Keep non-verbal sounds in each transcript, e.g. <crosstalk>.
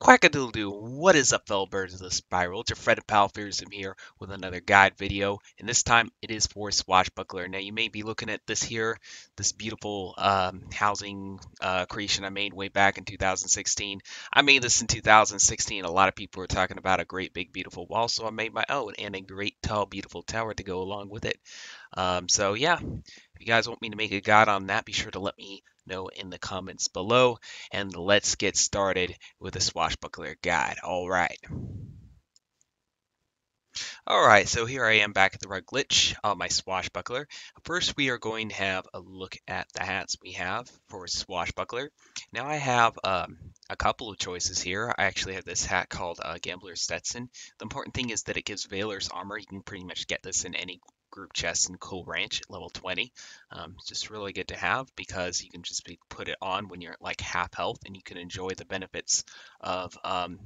Quackadoodle-doo, what is up fellow birds of the spiral? It's your friend and pal Fearsome here with another guide video, and this time it is for Swashbuckler. Now you may be looking at this here, this beautiful um, housing uh, creation I made way back in 2016. I made this in 2016, a lot of people were talking about a great big beautiful wall, so I made my own, and a great tall beautiful tower to go along with it. Um, so yeah, if you guys want me to make a guide on that, be sure to let me know in the comments below. And let's get started with the swashbuckler guide. All right. Alright, so here I am back at the Rug Glitch on my Swashbuckler. First, we are going to have a look at the hats we have for Swashbuckler. Now I have um, a couple of choices here. I actually have this hat called uh, Gambler Stetson. The important thing is that it gives Veiler's armor. You can pretty much get this in any group chest in Cool Ranch at level 20. Um, it's just really good to have because you can just be, put it on when you're at like half health and you can enjoy the benefits of um,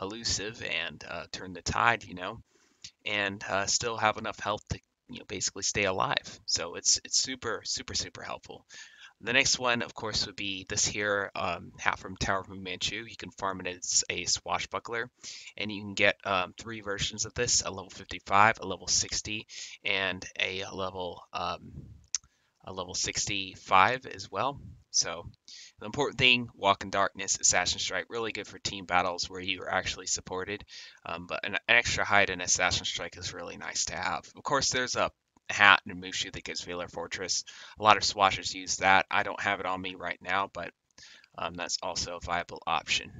elusive and uh, turn the tide, you know, and uh, still have enough health to you know basically stay alive. So it's it's super super super helpful. The next one, of course, would be this here um, hat from Tower of Manchu. You can farm it as a swashbuckler, and you can get um, three versions of this: a level 55, a level 60, and a level um, a level 65 as well. So the important thing, Walk in Darkness, Assassin Strike, really good for team battles where you are actually supported. Um, but an, an, extra hide in Assassin Strike is really nice to have. Of course, there's a hat and Mooshu that gives Veiler Fortress. A lot of swashers use that. I don't have it on me right now, but um, that's also a viable option.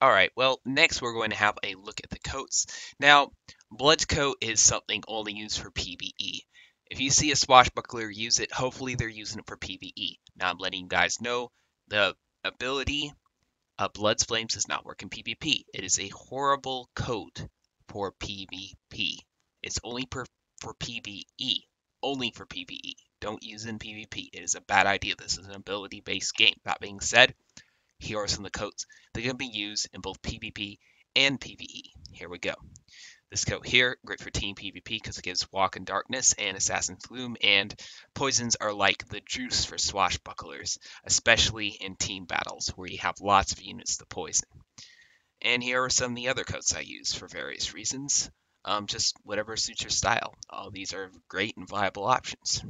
All right, well, next we're going to have a look at the coats. Now, Blood's coat is something only used for PvE. If you see a swashbuckler use it, hopefully they're using it for PvE. Now I'm letting you guys know the ability of Blood's Flames does not work in PvP. It is a horrible coat for PvP. It's only per, for PvE. Only for PvE. Don't use in PvP. It is a bad idea. This is an ability-based game. That being said, here are some of the coats that can be used in both PvP and PvE. Here we go. This coat here, great for team PvP because it gives Walk in Darkness and Assassin's Gloom, and poisons are like the juice for swashbucklers, especially in team battles where you have lots of units to poison. And here are some of the other coats I use for various reasons. Um, just whatever suits your style. All these are great and viable options.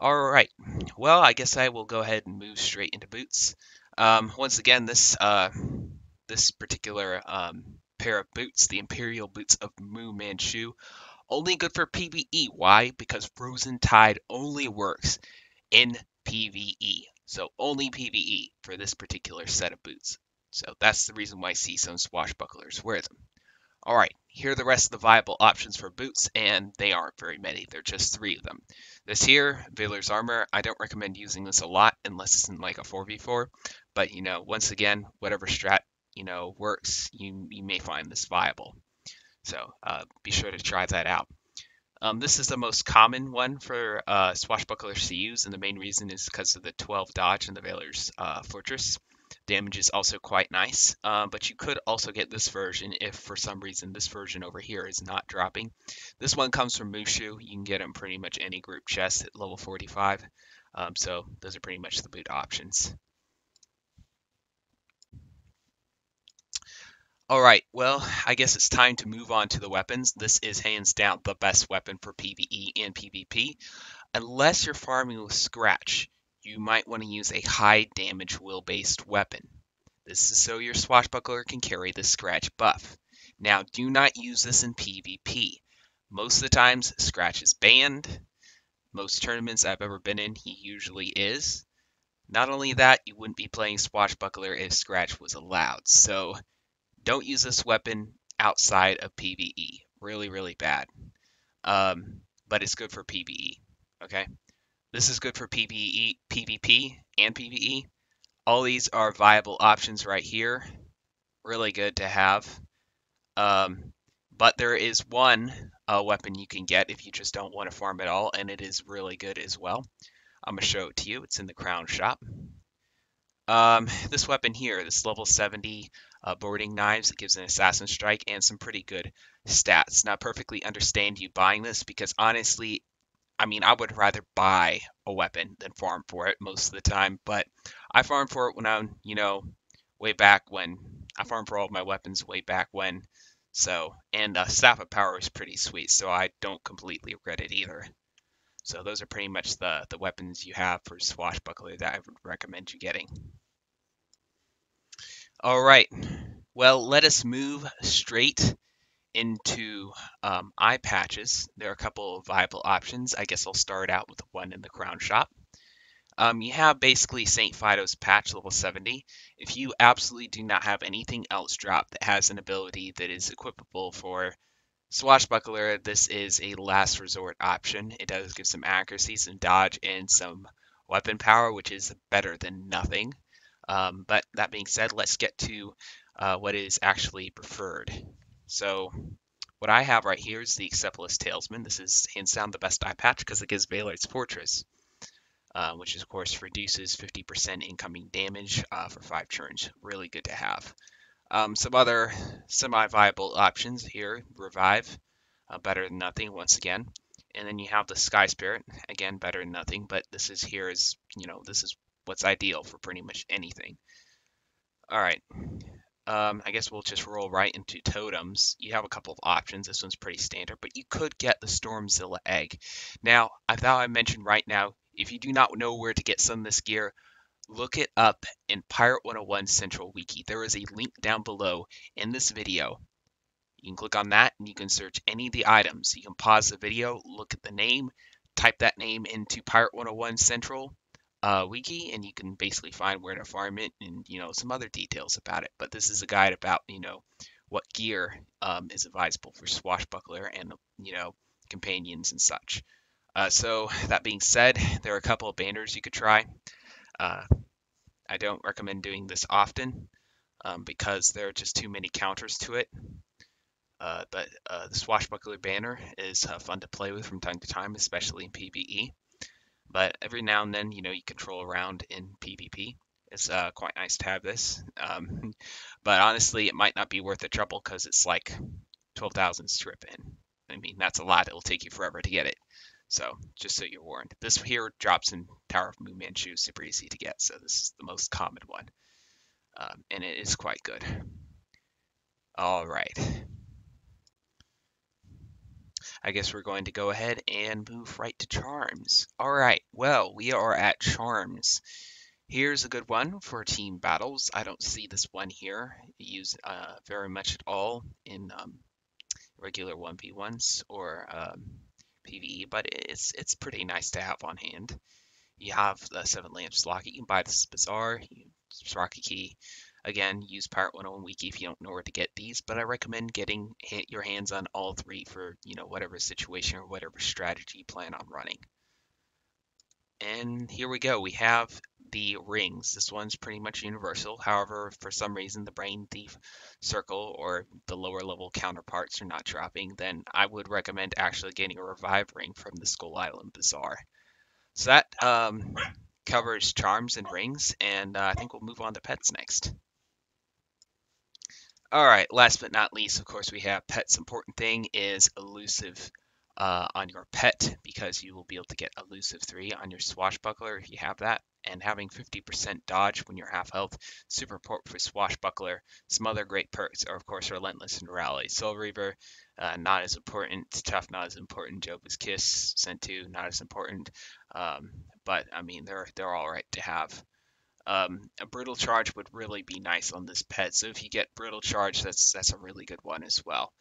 Alright, well I guess I will go ahead and move straight into boots. Um, once again, this uh, this particular um, pair of boots, the Imperial Boots of Fu Manchu, only good for PvE. Why? Because Frozen Tide only works in PvE. So only PvE for this particular set of boots. So that's the reason why I see some swashbucklers wear them. All right, here are the rest of the viable options for boots, and they aren't very many. They're just three of them. This here, Veiler's Armor, I don't recommend using this a lot unless it's in like a 4v4. But, you know, once again, whatever strat, you know, works, you, you may find this viable. So uh, be sure to try that out. Um, this is the most common one for uh, swashbucklers to use, and the main reason is because of the 12 dodge in the Veiler's uh, Fortress. Damage is also quite nice, uh, but you could also get this version if for some reason this version over here is not dropping. This one comes from Mooshu. You can get them pretty much any group chest at level 45. Um, so those are pretty much the boot options. All right, well, I guess it's time to move on to the weapons. This is hands down the best weapon for PvE and PvP. Unless you're farming with Scratch, you might want to use a high damage will based weapon. This is so your swashbuckler can carry the scratch buff. Now, do not use this in PvP. Most of the times, Scratch is banned. Most tournaments I've ever been in, he usually is. Not only that, you wouldn't be playing Swashbuckler if Scratch was allowed. So, don't use this weapon outside of PvE. Really, really bad. Um, but it's good for PvE. Okay? This is good for PvE, PvP and PvE. All these are viable options right here. Really good to have. Um, but there is one uh, weapon you can get if you just don't want to farm at all, and it is really good as well. I'm going to show it to you. It's in the Crown Shop. Um, this weapon here, this level 70 uh, boarding knives, it gives an assassin strike and some pretty good stats. Now, perfectly understand you buying this because honestly, I mean, I would rather buy a weapon than farm for it most of the time, but I farm for it when I'm, you know, way back when. I farm for all my weapons way back when. So, and uh, Staff of Power is pretty sweet, so I don't completely regret it either. So those are pretty much the, the weapons you have for Swashbuckler that I would recommend you getting. All right, well, let us move straight into um, eye patches. There are a couple of viable options. I guess I'll start out with one in the crown shop. Um, you have basically St. Fido's patch level 70. If you absolutely do not have anything else drop that has an ability that is equipable for Swashbuckler, this is a last resort option. It does give some accuracy, some dodge, and some weapon power, which is better than nothing. Um, but that being said, let's get to uh, what is actually preferred. So what I have right here is the Excepolis Talesman. This is hands down the best eye patch because it gives Valor's Fortress uh, which of course reduces 50% incoming damage uh, for five turns. Really good to have. Um, some other semi-viable options here: Revive, uh, better than nothing once again, and then you have the Sky Spirit, again better than nothing. But this is here is you know this is what's ideal for pretty much anything. All right. Um, I guess we'll just roll right into totems. You have a couple of options. This one's pretty standard, but you could get the Stormzilla egg. Now, I thought I mentioned right now, if you do not know where to get some of this gear, look it up in Pirate 101 Central Wiki. There is a link down below in this video. You can click on that and you can search any of the items. You can pause the video, look at the name, type that name into Pirate 101 Central uh, Wiki, and you can basically find where to farm it and you know some other details about it. But this is a guide about you know what gear um, is advisable for Swashbuckler and you know companions and such. Uh, so that being said, there are a couple of banners you could try. Uh, I don't recommend doing this often um, because there are just too many counters to it. Uh, but uh, the swashbuckler banner is uh, fun to play with from time to time, especially in PvE. But every now and then, you know, you control around in PvP. It's uh, quite nice to have this. Um, <laughs> but honestly, it might not be worth the trouble because it's like 12,000 strip in. I mean, that's a lot. It'll take you forever to get it. So just so you're warned, this here drops in Tower of Fu Manchu, super easy to get. So this is the most common one, um, and it is quite good. All right. I guess we're going to go ahead and move right to charms. All right, well, we are at charms. Here's a good one for team battles. I don't see this one here used uh, very much at all in um, regular 1v1s or um, PVE, but it's it's pretty nice to have on hand. You have the Seven Lamps locket. You can buy this Bazaar, Rocky Key. Again, use Pirate 101 Wiki if you don't know where to get these, but I recommend getting your hands on all three for you know whatever situation or whatever strategy you plan on running. And here we go. We have the rings. This one's pretty much universal. However, for some reason, the Brain Thief Circle or the lower level counterparts are not dropping, then I would recommend actually getting a Revive ring from the Skull Island Bazaar. So that um, covers charms and rings, and uh, I think we'll move on to pets next. All right, last but not least, of course, we have pets. Important thing is elusive uh, on your pet because you will be able to get elusive 3 on your swashbuckler if you have that. And having 50% dodge when you're half health super important for swashbuckler. Some other great perks are of course relentless and rally. Soul reaver uh, not as important. Tough not as important. Joba's kiss sent to not as important. Um, but i mean they're they're all right to have um, a brutal charge would really be nice on this pet so if you get brutal charge that's that's a really good one as well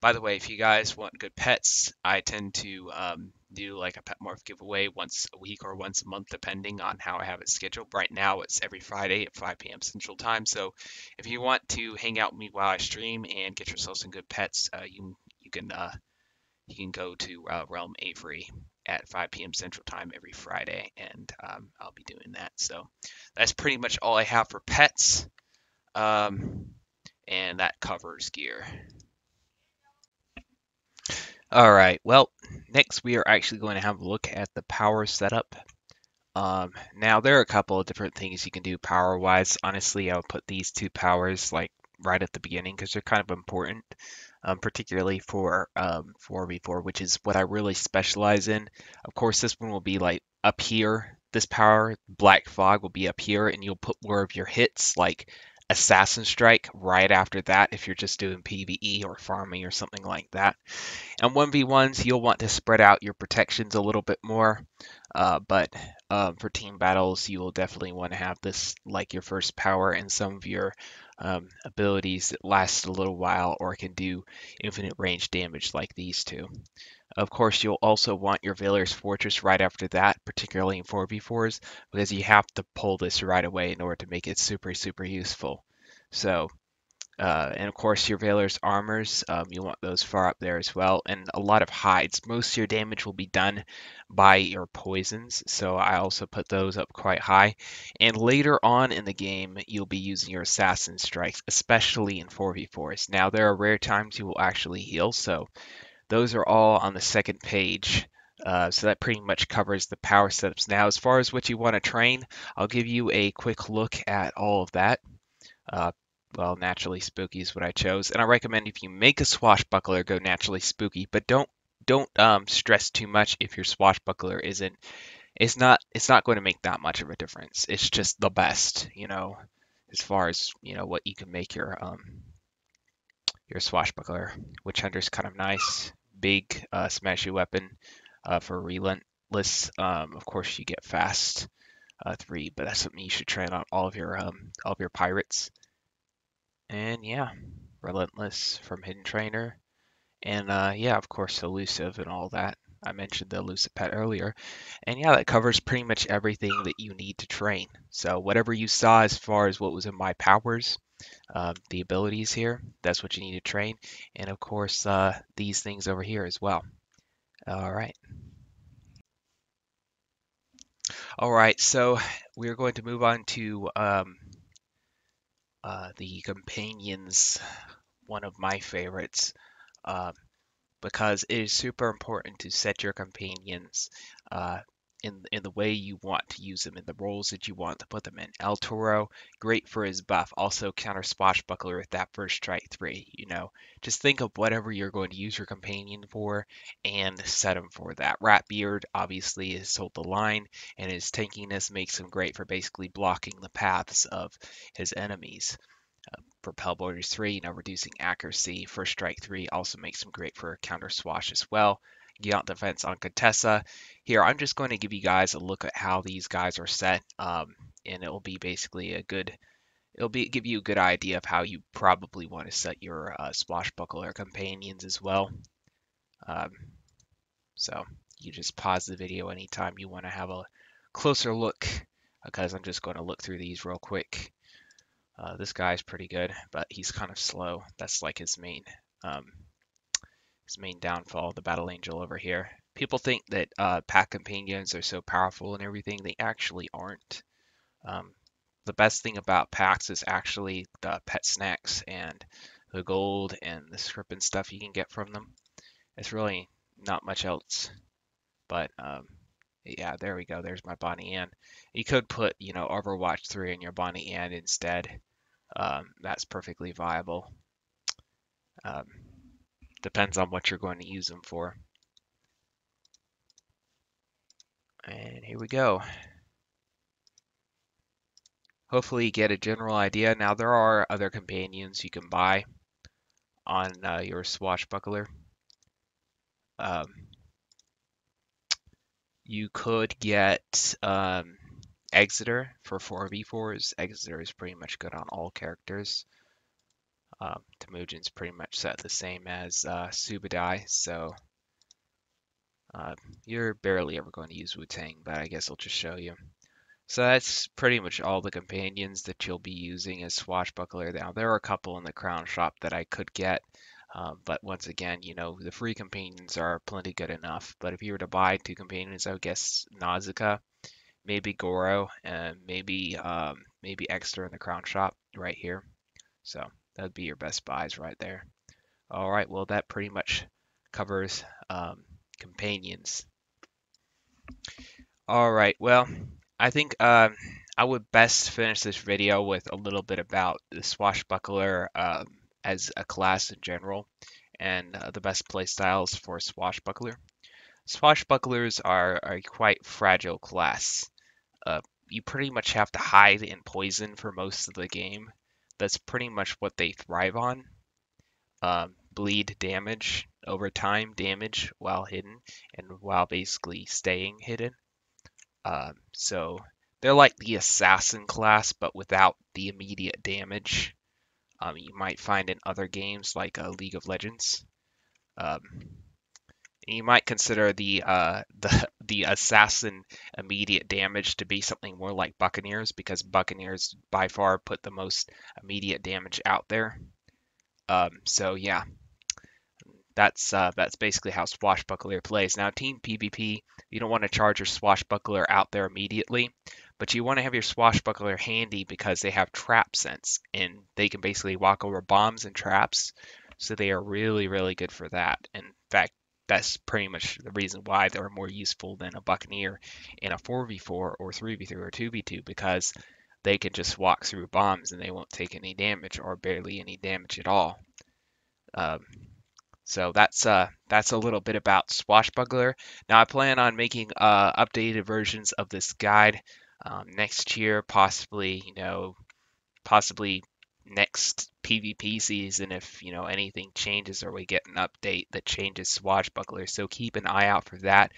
by the way, if you guys want good pets, I tend to um, do like a pet morph giveaway once a week or once a month, depending on how I have it scheduled. Right now, it's every Friday at 5 p.m. Central Time. So if you want to hang out with me while I stream and get yourself some good pets, uh, you you can uh, you can go to uh, Realm Avery at 5 p.m. Central Time every Friday, and um, I'll be doing that. So that's pretty much all I have for pets, um, and that covers gear. All right, well, next we are actually going to have a look at the power setup. Um, now, there are a couple of different things you can do power-wise. Honestly, I'll put these two powers like right at the beginning because they're kind of important. Um, particularly for um, 4v4, which is what I really specialize in. Of course, this one will be like up here. This power, Black Fog, will be up here, and you'll put more of your hits, like Assassin Strike, right after that if you're just doing PvE or farming or something like that. And 1v1s, you'll want to spread out your protections a little bit more. Uh, but um, for team battles, you will definitely want to have this like your first power and some of your um, abilities that last a little while or can do infinite range damage like these two. Of course, you'll also want your Veiler's Fortress right after that, particularly in 4v4s, because you have to pull this right away in order to make it super, super useful. So uh, and of course, your Veiler's armors, um, you want those far up there as well. And a lot of hides. Most of your damage will be done by your poisons, so I also put those up quite high. And later on in the game, you'll be using your Assassin Strikes, especially in 4v4s. Now, there are rare times you will actually heal, so those are all on the second page. Uh, so that pretty much covers the power setups. Now, as far as what you want to train, I'll give you a quick look at all of that. Uh, well, naturally spooky is what I chose. And I recommend if you make a swashbuckler, go naturally spooky, but don't don't um, stress too much if your swashbuckler isn't. It's not it's not going to make that much of a difference. It's just the best, you know, as far as you know what you can make your um your swashbuckler. Witch hunter's kind of nice, big uh, smashy weapon uh, for relentless. Um, of course, you get fast uh, three, but that's something you should train on all of your um all of your pirates. And yeah, Relentless from Hidden Trainer. And uh, yeah, of course, Elusive and all that. I mentioned the elusive pet earlier. And yeah, that covers pretty much everything that you need to train. So whatever you saw as far as what was in my powers, uh, the abilities here, that's what you need to train. And of course, uh, these things over here as well. All right. All right, so we're going to move on to um, uh, the companions, one of my favorites, uh, because it is super important to set your companions uh, in in the way you want to use them, in the roles that you want to put them in. El Toro, great for his buff. Also counter Swashbuckler with that first strike three. You know, just think of whatever you're going to use your companion for and set him for that. Ratbeard obviously is sold the line, and his tankiness makes him great for basically blocking the paths of his enemies. Uh, Repel Boarders 3, you know, reducing accuracy. First Strike 3 also makes him great for counter swash as well. Gaunt Defense on Contessa. Here, I'm just going to give you guys a look at how these guys are set, um, and it will be basically a good, it'll be give you a good idea of how you probably want to set your uh, Swashbuckler companions as well. Um, so you just pause the video anytime you want to have a closer look, because I'm just going to look through these real quick. Uh, this guy's pretty good, but he's kind of slow. That's like his main um, his main downfall, the Battle Angel over here. People think that uh, pack companions are so powerful and everything. They actually aren't. Um, the best thing about packs is actually the pet snacks and the gold and the script and stuff you can get from them. It's really not much else. But um, yeah, there we go. There's my Bonnie Anne. You could put, you know, Overwatch 3 in your Bonnie Anne instead. Um, that's perfectly viable. Um, Depends on what you're going to use them for. And here we go. Hopefully you get a general idea. Now there are other companions you can buy on uh, your swashbuckler. Um, you could get um, Exeter for 4v4s. Exeter is pretty much good on all characters. Um, Temujin's pretty much set the same as uh, Subodai, so uh, you're barely ever going to use Wu-Tang, but I guess I'll just show you. So that's pretty much all the companions that you'll be using as Swashbuckler. Now, there are a couple in the Crown Shop that I could get, um, but once again, you know, the free companions are plenty good enough. But if you were to buy two companions, I would guess Nausica, maybe Goro, and maybe um, maybe Extra in the Crown Shop right here. So That'd be your best buys right there. All right, well, that pretty much covers um, companions. All right, well, I think um, I would best finish this video with a little bit about the swashbuckler um, as a class in general. and uh, the best playstyles for Swashbuckler. Swashbucklers are a quite fragile class. Uh, you pretty much have to hide and poison for most of the game. That's pretty much what they thrive on. Um, bleed damage over time, damage while hidden, and while basically staying hidden. Um, so they're like the assassin class, but without the immediate damage um, you might find in other games like uh, League of Legends. Um, you might consider the uh, <laughs> the the assassin immediate damage to be something more like Buccaneers because Buccaneers by far put the most immediate damage out there. Um, so yeah, that's uh, that's basically how Swashbuckler plays. Now, Team PvP, you don't want to charge your Swashbuckler out there immediately, but you want to have your Swashbuckler handy because they have trap sense and they can basically walk over bombs and traps. So they are really, really good for that. In fact, that's pretty much the reason why they're more useful than a Buccaneer in a 4v4 or 3v3 or 2v2 because they can just walk through bombs and they won't take any damage or barely any damage at all. Um, so that's uh, that's a little bit about Swashbuckler. Now I plan on making uh, updated versions of this guide um, next year, possibly you know, possibly next PvP season if you know anything changes or we get an update that changes Swashbuckler. So keep an eye out for that.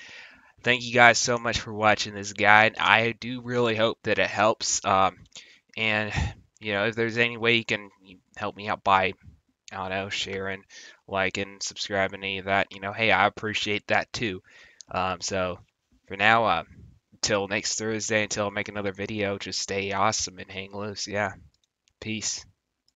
Thank you guys so much for watching this guide. I do really hope that it helps. Um, and you know, if there's any way you can help me out by I don't know, sharing, liking, subscribing, any of that, you know, hey, I appreciate that too. Um, so for now, uh, until next Thursday, until I make another video, just stay awesome and hang loose. Yeah. Peace.